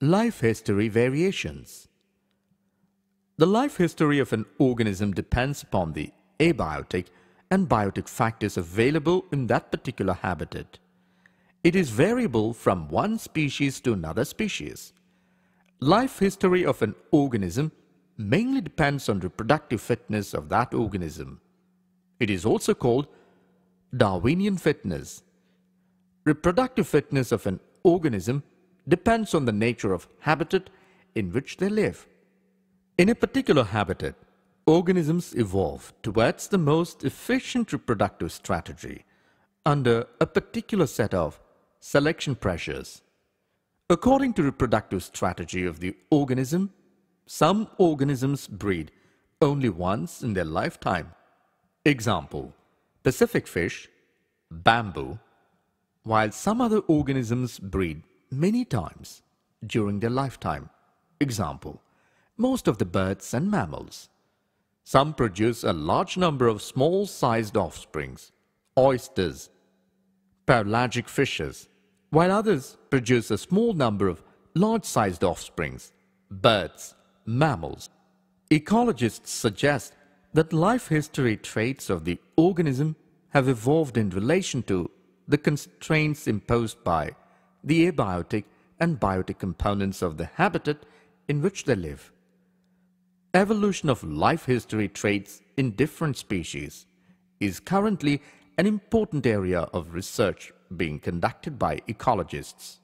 Life history variations. The life history of an organism depends upon the abiotic and biotic factors available in that particular habitat. It is variable from one species to another species. Life history of an organism mainly depends on reproductive fitness of that organism. It is also called Darwinian fitness. Reproductive fitness of an organism depends on the nature of habitat in which they live. In a particular habitat, organisms evolve towards the most efficient reproductive strategy under a particular set of selection pressures. According to reproductive strategy of the organism, some organisms breed only once in their lifetime. Example, Pacific fish, bamboo, while some other organisms breed many times during their lifetime. Example, most of the birds and mammals. Some produce a large number of small-sized offsprings, oysters, pelagic fishes, while others produce a small number of large-sized offsprings, birds, mammals. Ecologists suggest that life history traits of the organism have evolved in relation to the constraints imposed by the abiotic and biotic components of the habitat in which they live. Evolution of life history traits in different species is currently an important area of research being conducted by ecologists.